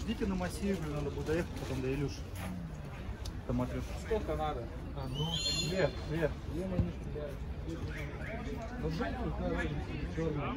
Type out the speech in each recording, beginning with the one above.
Ждите на массиве, надо будет доехать потом до Илюши. Там отрез. Сколько надо? А, ну, вверх, вверх. Ну, желтую, черную.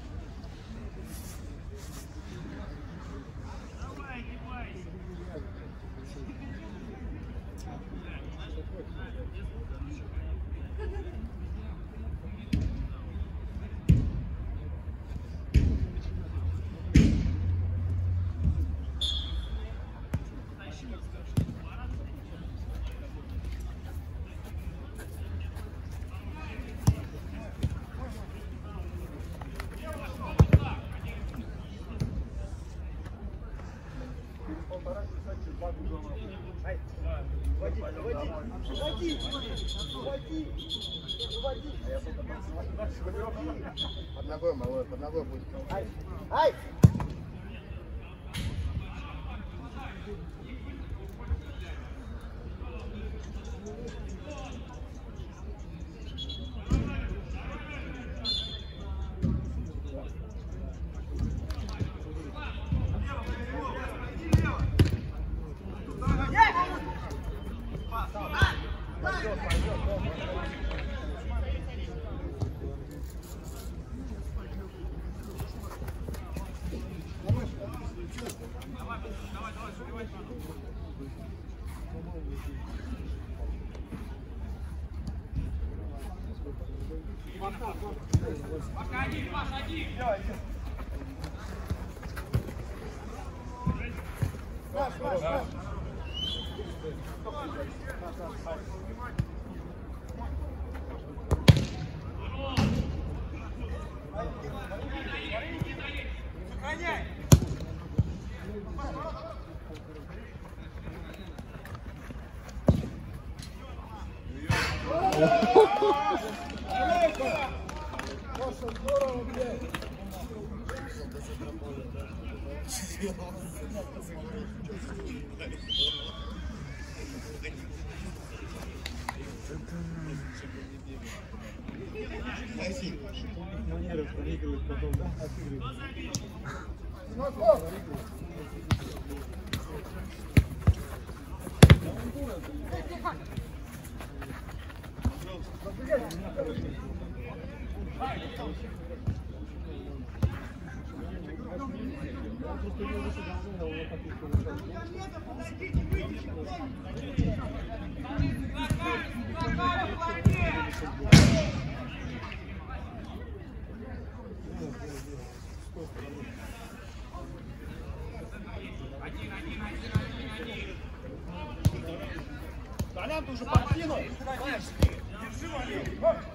Под ногой, малой, под ногой будет. Ай! Ай! Манеры проигрывают потом, да? Отыгрывают. Тимаков! Толян, ты уже подкинул. Держи, Валерий.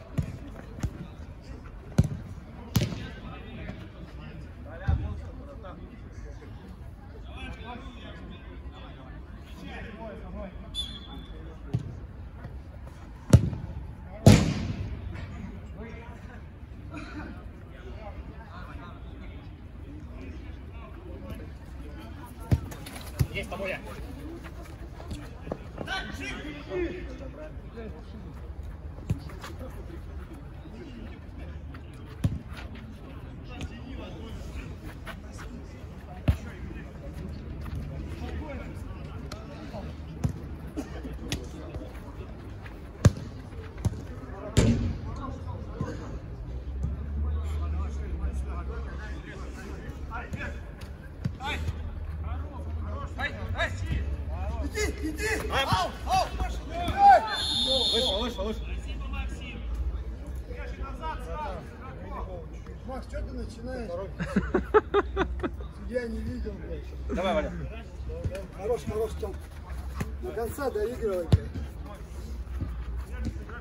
До конца доигрывай, блядь.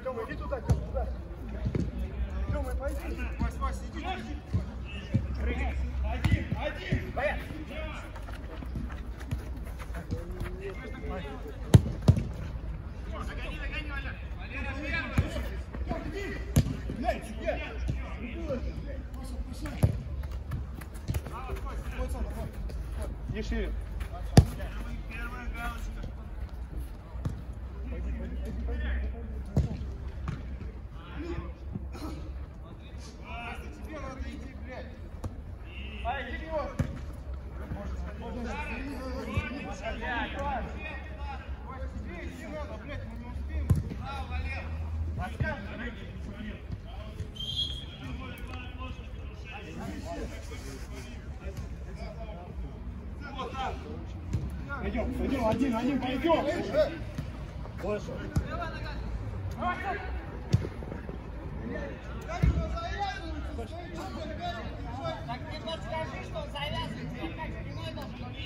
Тёма, иди туда, Тёма, туда. Тёма, пойди. Вась, Вась, иди. Один, один. Боян. Не шире. Пойдем, пойдем, один, один, пойдем. Так не подскажи, что он завязывает, он как прямой должен быть.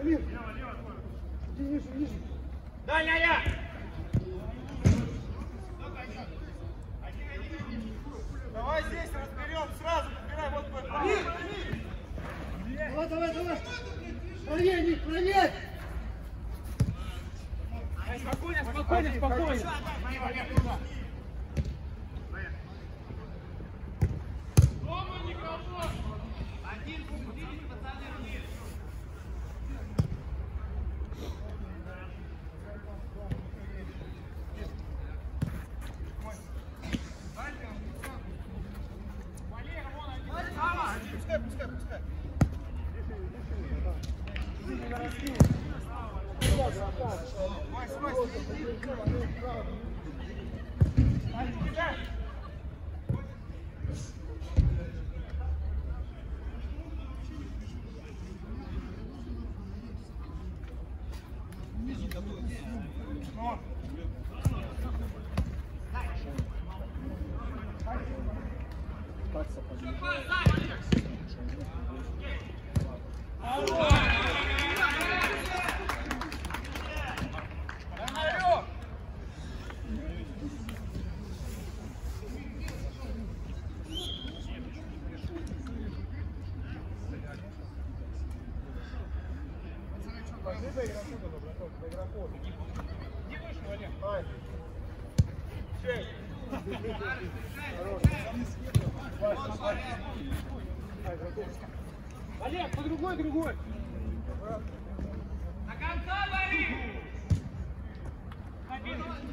Амир, иди ниже, ниже. Давай здесь разберем, сразу подбирай, вот твой Амир, Давай, давай. Правее, Ник, правее. Спокойно, спокойно, спокойно. Пускай, пускай, пускай. Вась, Вась, Олег, по другой, другой. До конца бори! Хорош,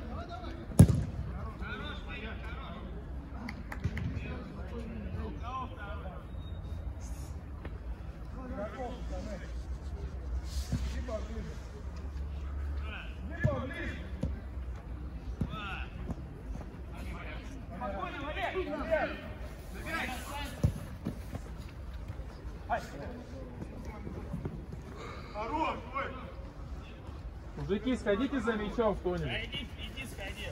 Мужики, сходите за мячом кто-нибудь. Иди, иди сходи,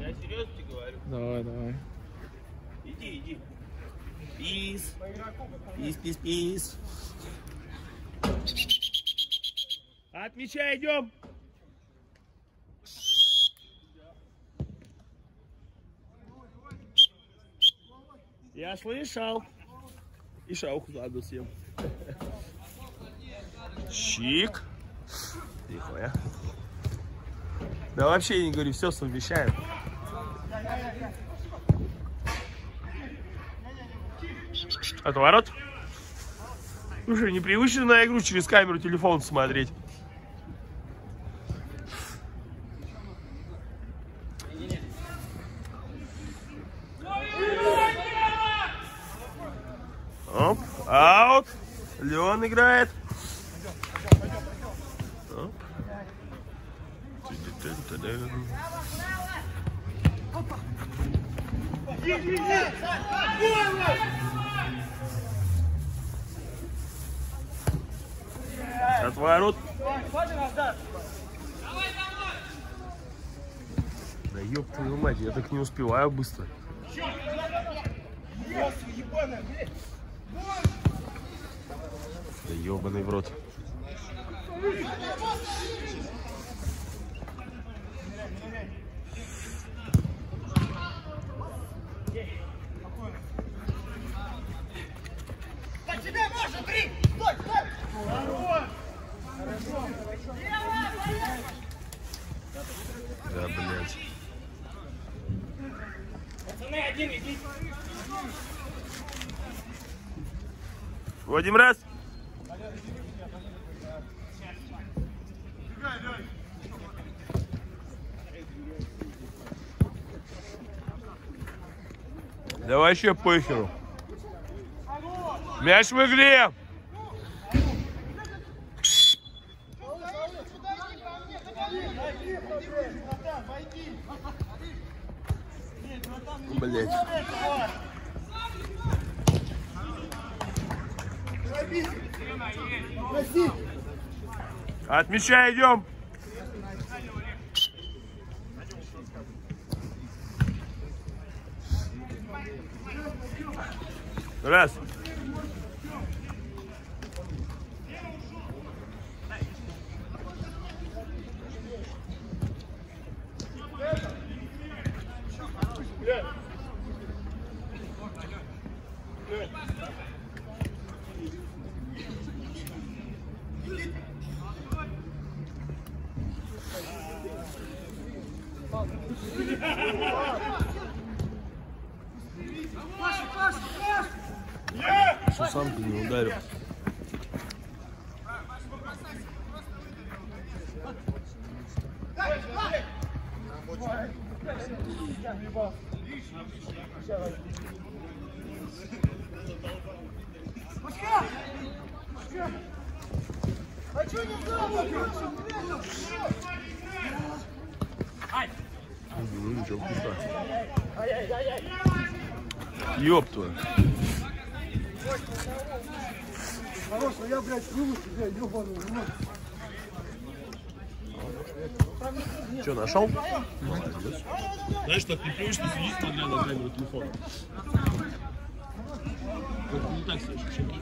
Я серьезно тебе говорю. Давай, давай. Иди, иди. Пис. Пис, пис, пис. От мяча идем. Я слышал. И шауху заодно съем. Чик. Тихо, я. Да вообще я не говорю, все совмещаем. Отворот. Слушай, непривычно на игру через камеру телефон смотреть. Оп, аут. Леон играет. успеваю быстро. Вводим раз. Да вообще похеру. Мяч в игре. Блять. От мяча идем. Раз. Что сам ты не ударил? Ну ничего, вкусно. Ёб твою. Что, нашел? Знаешь, так непривычно сидеть, смотря на камеру телефона. Как не так себя ощущаешь.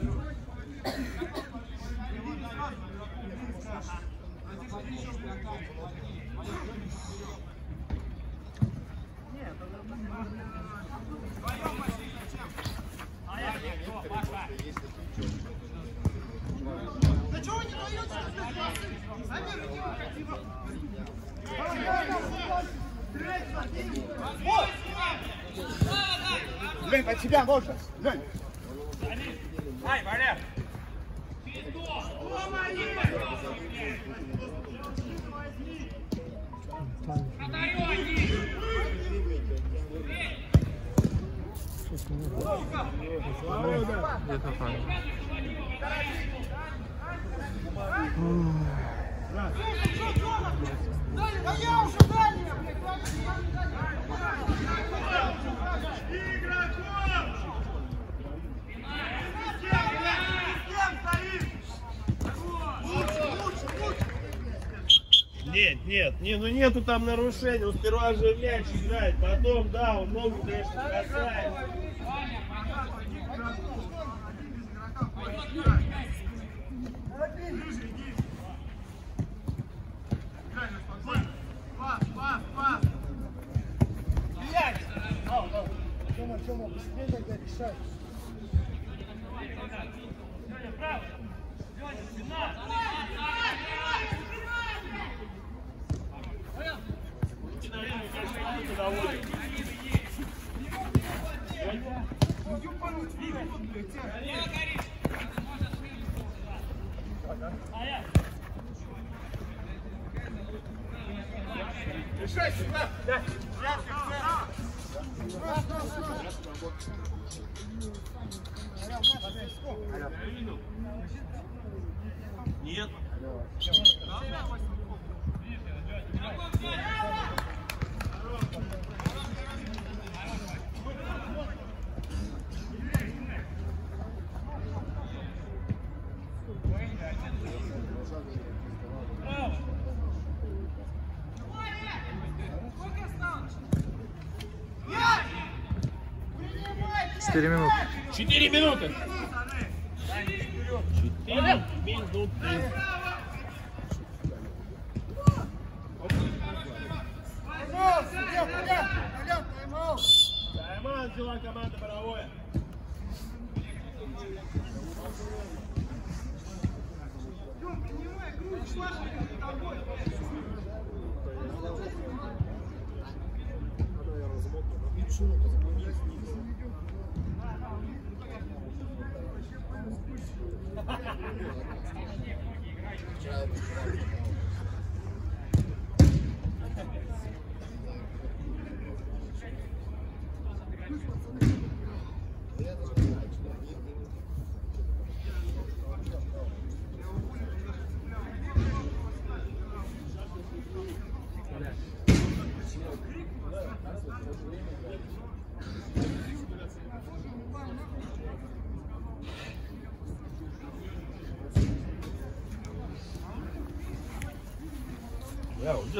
Лень, под себя можно. Лень. Ай, Валя! Где-то там. Да я уже дальше, Нет, нет, не, ну нету там нарушений. Он сперва же мяч играет, потом, да, он ногу, конечно, бросает. Тема, быстрее тогда решай. Право! Сегодня 17! Нет. Четыре минуты. Четыре минуты. Четыре минуты. Тайм-аут взяла команда Боровое. Я уйдет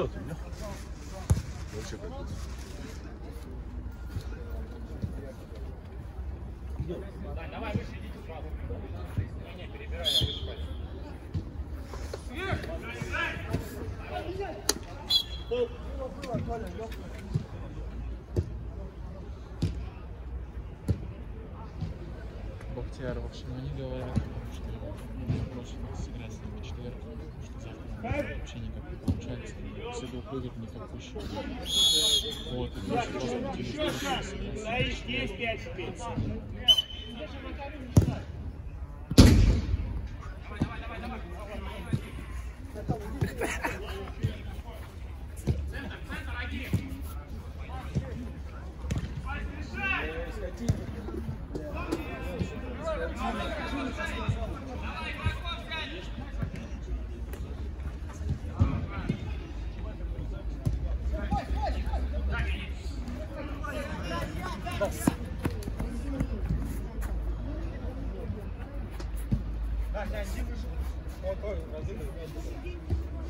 у меня. Вообще как бы. Бахтияр,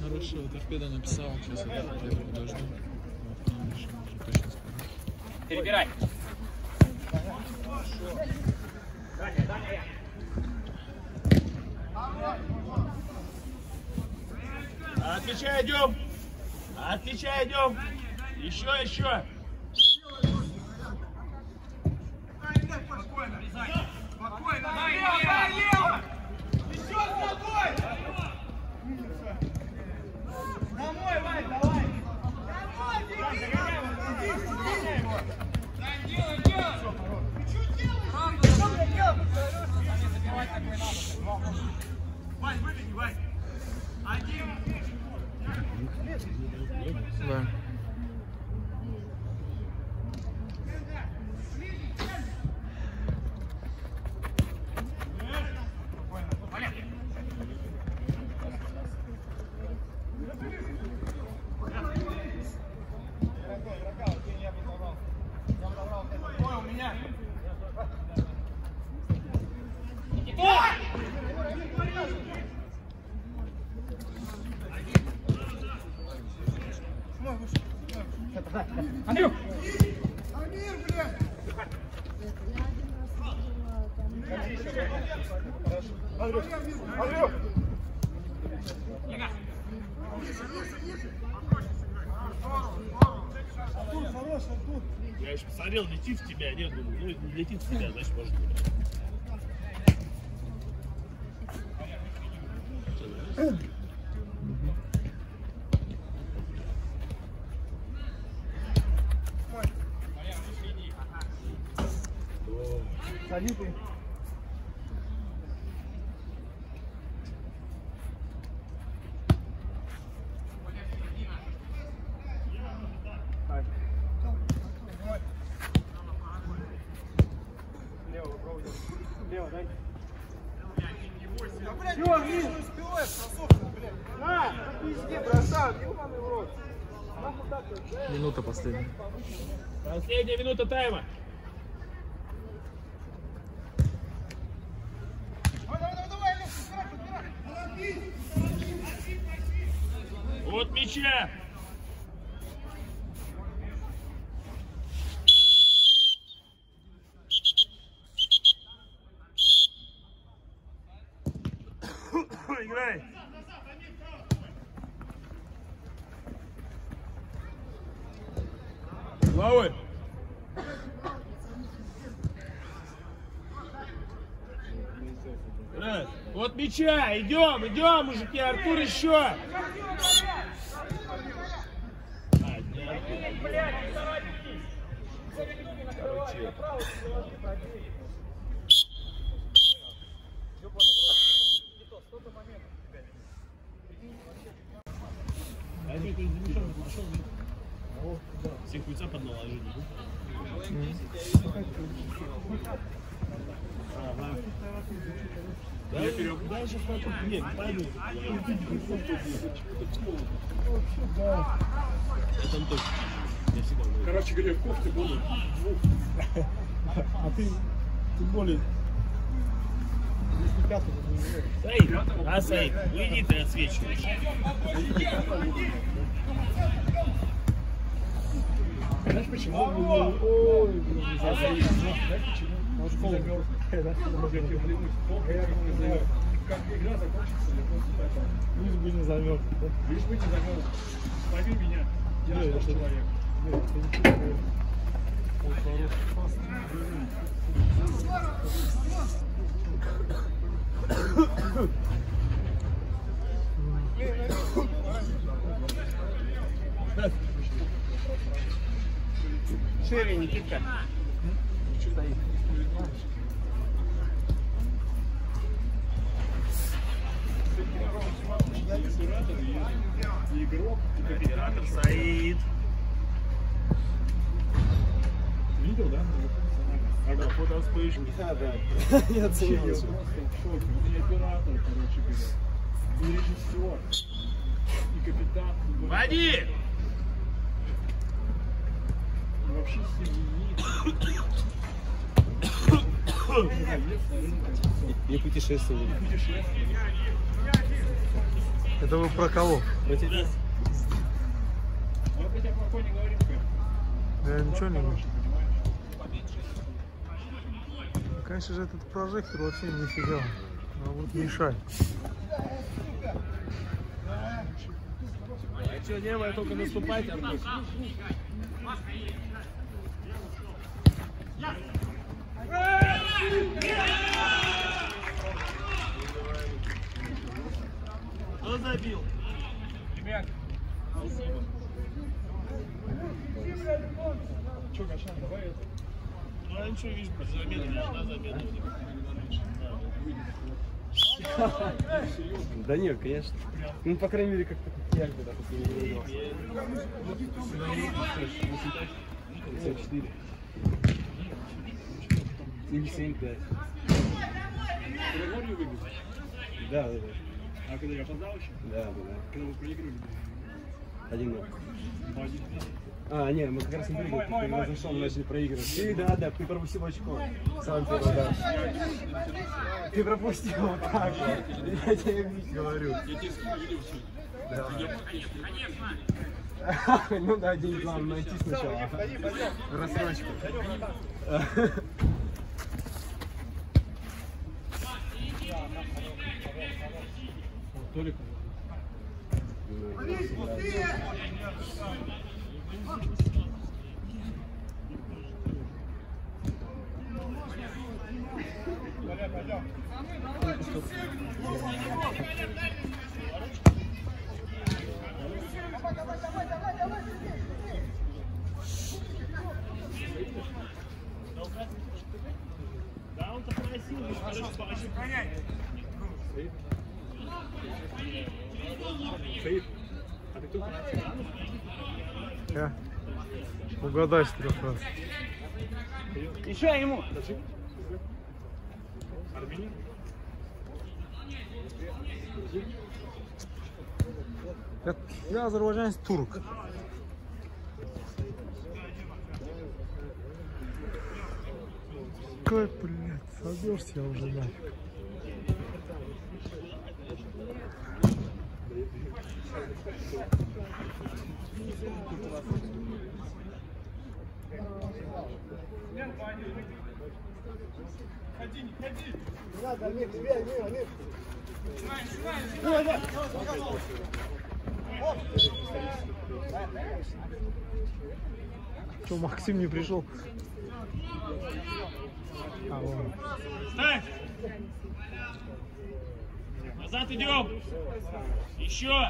Хорошего торпеда написал, сейчас я пойду подожду. Вот, к нам решим, уже точно скажу. Перебирай. Отвечай, идем. Отвечай, идем. Еще, еще. Андрюх! Я еще посмотрел, летит в тебя, нет, думаю, ну летит в тебя, значит может быть. Минута последняя. Последняя минута тайма. Вот мяча. Играй. Головой. Раз. Вот мяча, идем, идем, мужики, Артур еще. А, не Артур. А это ты не мешал, не мешал, нет? Всех хуйца под наложили. Ага. Да, я вперед. Да, сейчас вокруг. Нет, пойду. Это он точно. Я всегда говорю. Короче говоря, в кофте буду двух. А ты тем более. Саид, а Саид, уйди ты отсвечиваешь. Знаешь почему? Ой, блин. Знаешь почему? Потому что замерз. Я не знаю, как игра закончится, я просто так. Лишь бы не замерз. Лишь бы не замерз. Пойми меня. Я же человек. Шире, Никитка. И игрок, Оператор Саид. Видел, да? Ага, фото вспышки. Я оценил. Я просто и оператор, короче говоря. И режиссер. И капитан. и Води! И вообще семьи. И путешествовали. Это вы про кого? Вот я тебе плохой не говорим, как. Я ничего не говорю. Конечно же, этот прожектор вообще нифига. А вот мешай. А что, не, только наступать, Артур? Кто забил? Че, Гошан, давай это. Ну, а ничего, видишь, замена, нужна замена. Да нет, конечно. Ну, по крайней мере, как-то как я когда тут не выигрался. 54. Или 75. Переговорили выиграть? Да, да, да. А когда я опоздал еще? Да, да, да. Когда вы проиграли? Один ноль. А, не, мы как раз не ты когда зашел, мы начали проигрывать. Ты, да, да, ты пропустил очко. Сам первый, да. Ты пропустил вот так. Я тебе говорю. Я тебе скину видео все. Ну да, день главное найти сначала. Рассрочку. Толик. Да, он-то просил, лишь, короче, ощущение. А ты кто? Я. Угадай с трех раз. Еще ему. Армения? Я, азербайджанец турк. Какой, блядь, собьешься уже нафиг. Что, Максим не пришел? А, ладно. Встань! Назад идем! Еще!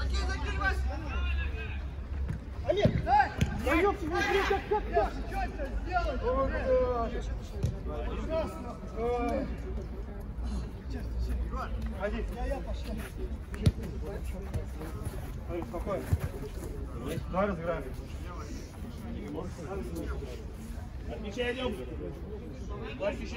Закинь, закинь, Вась! Блядь, сейчас дойду, посчитаю. Ой, Спокойно. Давай разыграем. Отмечай, идем. Вась, еще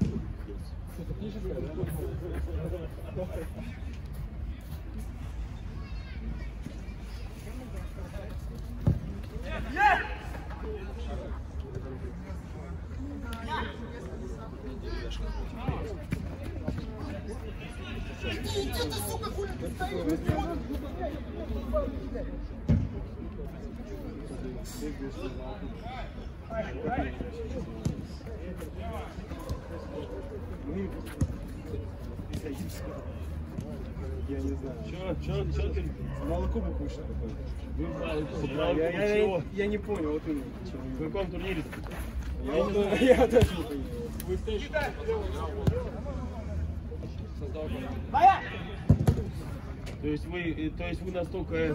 чемпион. Таня, я! Я не знаю. Че, че, че ты? Молоко буквишь такое. Я, Я, я, чего? я, я не понял, вот именно. В каком турнире? Я, не знаю, я даже не понял. То есть вы, э, то есть вы настолько э,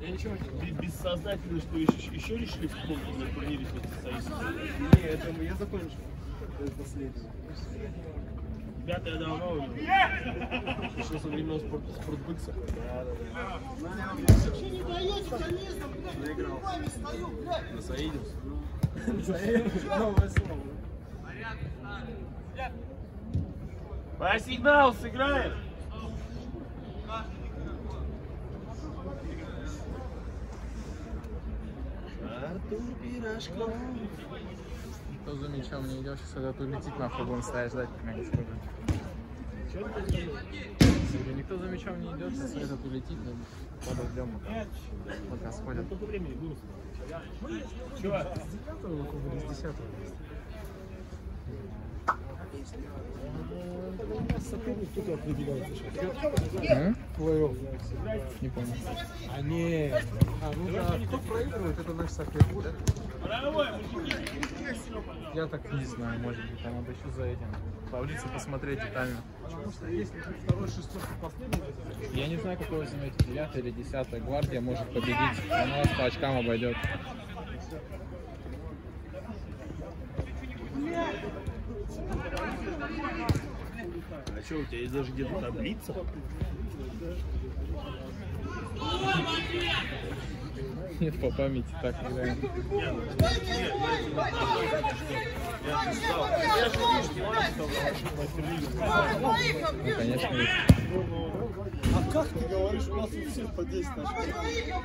бе- бессознательны, что еще, еще решили в каком-то турнире состоится? Не, это я закончил. Ребята, я давно увидел. Еще со времен спорт, спортбыкса. Вообще не даете коммунистам, блядь, я руками стою, блядь. Насоедился. Слово. По сигнал сыграем. Артур Пирожков. Кто за мячом не идет, сейчас этот улетит нахуй, будем стоять ждать, пока не скажу. Никто за мячом не идет, сейчас этот улетит, но подождем, пока сходят. Сколько времени было? С 9 выходили, с 10 У нас соперник тут определяется сейчас. Не понял. А не, а ну да, кто проигрывает, это наш соперник? Я так не знаю, может быть, там надо еще за этим таблицу посмотреть детально. Я не знаю, какой займете, 9 или 10 гвардия может победить, она вас по очкам обойдет. А что, у тебя есть даже где-то таблица? Нет, по памяти так играем. Ну, конечно, есть. А как ты говоришь, у нас у всех по 10 очков?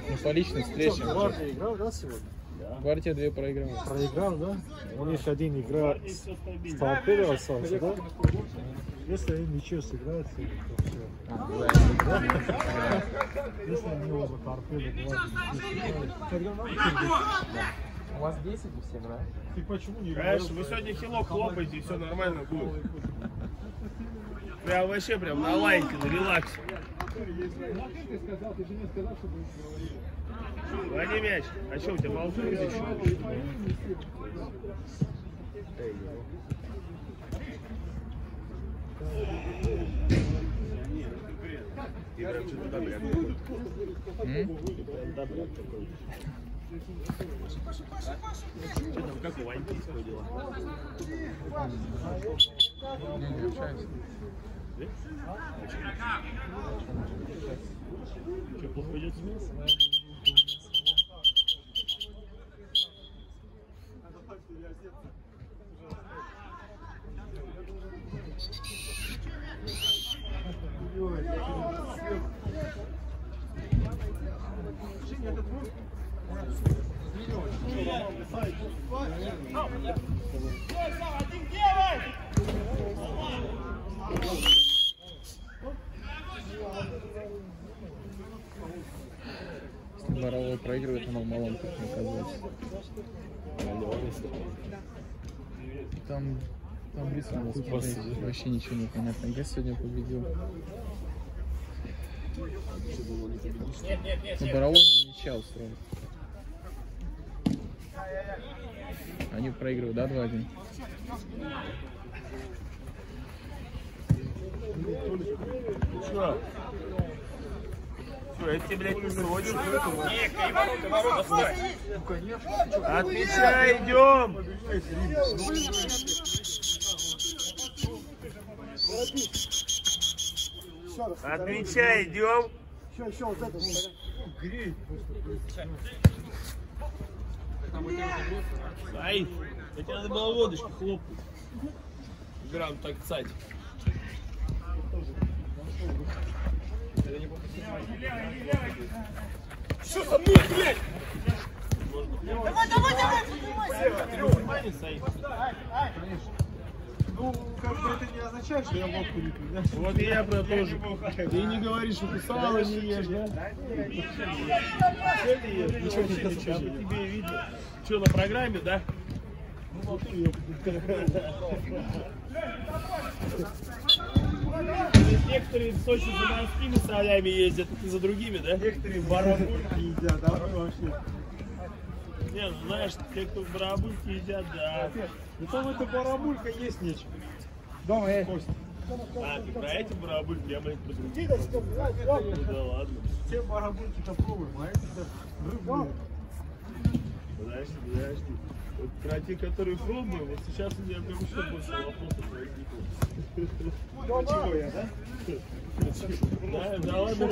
Ну, по личной встрече. Гвардия играл, да, сегодня? Гвардия две проигрывает. Проиграл, да? У них один игра с Торпедо остался, да? Если они ничего сыграют, то все. Да. Если они оба Торпедо сыграют, тогда нам. У вас 10 у всех, да? Ты почему не Конечно, вы сегодня хило хлопаете, и все нормально будет. Прям вообще прям на лайке, на релаксе. Гони мяч. А что, у тебя молчок здесь? Ты прям что-то добряк такой. М? Добряк такой. Что там, как у Ваньки дела? Не, не общаюсь. Что, плохо идет? Если Там таблицу надо смотреть. Вообще ничего не понятно. Я сегодня победил. Ну, Боровой ничья устроил. Они проигрывают, да, 2-1? Что? Тебе, блядь, не сводил? Отмечай, идем! Отмечай, идем! Еще, еще вот это. Ай, я тебе надо было водочку хлопнуть. Грамм так цать. Что со мной, блядь? Давай, давай, давай, поднимайся. Ну, как бы это не означает, что я водку не пью, да? Вот и я про то же. Ты не говоришь, что ты сало не ешь, да? Что ты ешь? Ничего не ешь. А по тебе видно. Что, на программе, да? Некоторые в Сочи за морскими солями ездят, а ты за другими, да? Некоторые барабульки едят, да, вообще. Не, ну знаешь, те, кто барабульки едят, да. Ну там это барабулька есть нечего. Дома есть. Кость. А, ты про эти барабульки, я, блядь, по другим. Ну да ладно. Все барабульки-то пробуем, а эти рыбные. Подожди, подожди. Вот про те, которые пробуем, вот сейчас у меня прям еще больше вопросов возникло. Чего я, да? Да, да ладно,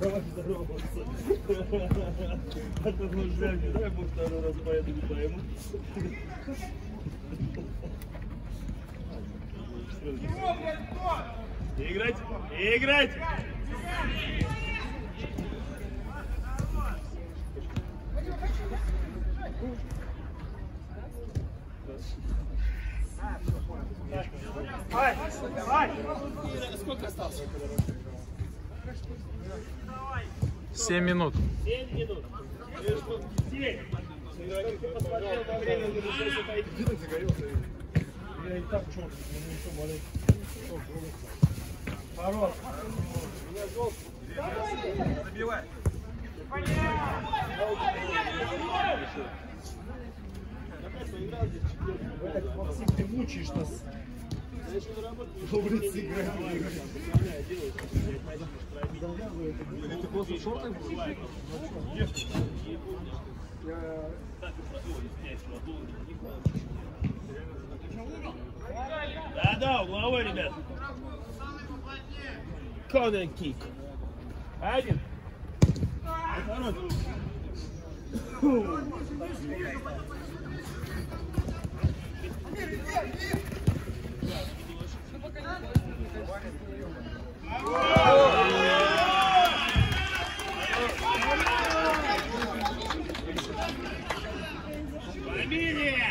Давай здороваться. А то ну жаль, давай я второй раз поеду, не пойму. Играть! Играть! Ай, ай! Семь минут. 7 минут. Семь. Отойди. Я и так черт, мне еще болит. Блядь, Максим, ты мучаешь нас. Улицы играем. Ты просто в шортах был? Да, да, угловой, ребят. Корнер кик. Один. Фамилия!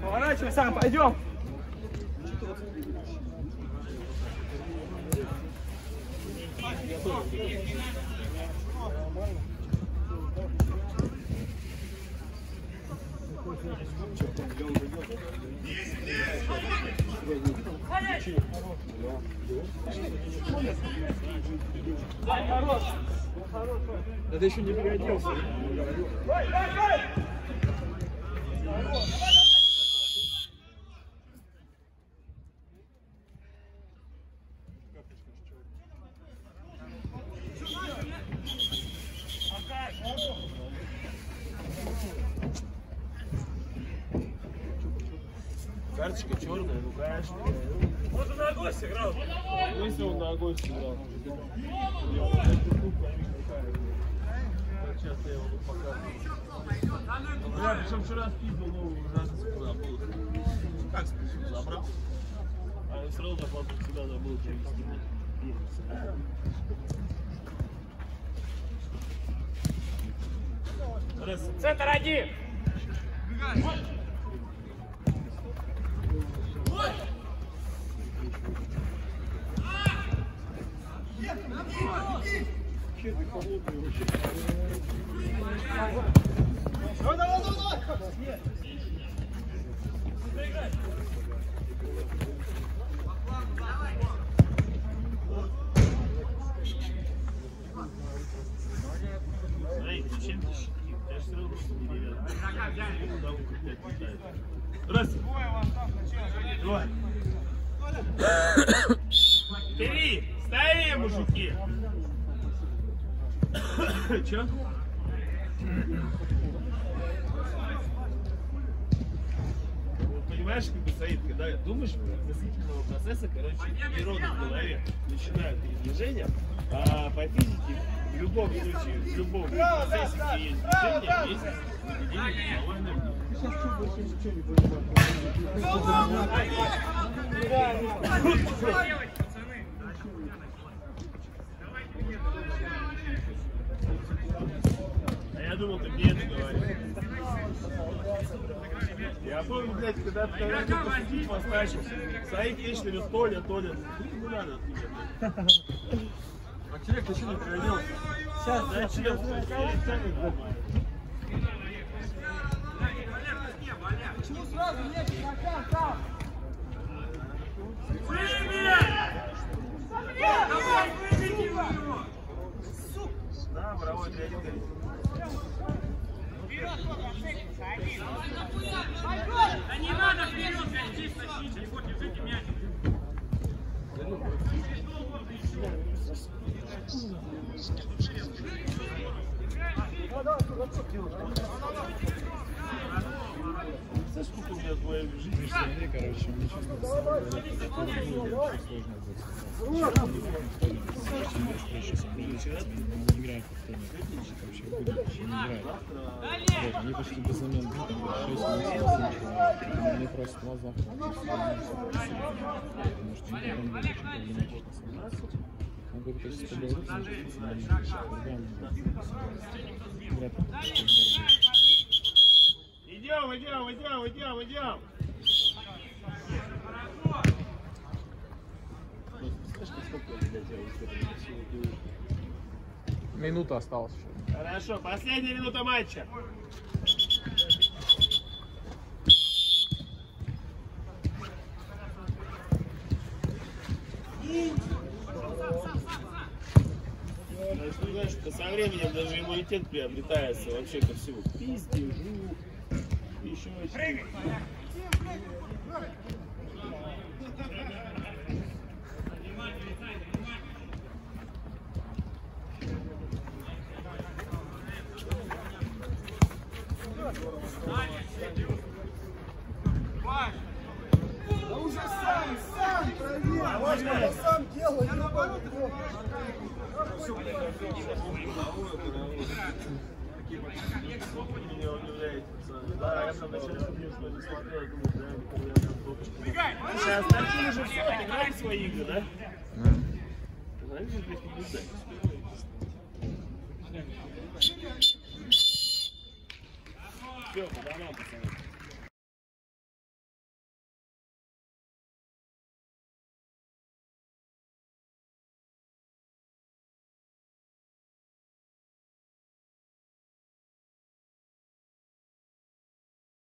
Поворачивай сам, пойдем. Ты еще не пригодился. Карточка черная, ну конечно. Он же на огонь сыграл. Если он на огонь сыграл. Сейчас я его тут покажу. Я причем вчера спиздил новую ужасность куда был. Как спиздил? Забрал. А я сразу заплатил сюда забыл привезти. Раз. Центр один. Эй, Вот Понимаешь, как бы стоит, когда думаешь мыслительного процесса, короче, нейроны в голове начинают движение, а по физике в любом случае, в любом процессе, где есть движение, есть поведение головой энергии. А я думал, ты меньше говоришь. Я помню, блядь, когда ты посетить поставил, Саид вечно говорит, Толя, Толя, ну надо от меня, блядь. А человек ты что не приводил? Сейчас, да, человек, Почему сразу нет игрока там? Время! Давай, да, мировой тренинг. Да не надо вперед, здесь тащите. Егор, держите мяч. Да, да, да, знаешь, сколько у меня твоей жизни в стране, короче, мне честно не играют вообще вообще не играют. Вот, они почти без замен там Мне просто мозг Потому что не он говорит, что если поговорить, то не Ребята, Идем, идем, идем, идем, идем. Минута осталась еще. Хорошо, последняя минута матча. Знаешь, со временем даже иммунитет приобретается вообще ко всему. Пиздежу, Прыгай! Да уже сам, сам проверь. А вот я сам делаю. Я наоборот, это меня удивляет. Да, я сам начал что не смотрел, я думал, реально, когда я там топочку. Сейчас, Таркин уже все, играет свои игры, да? Знаешь, что здесь не будет Все, по домам, пацаны.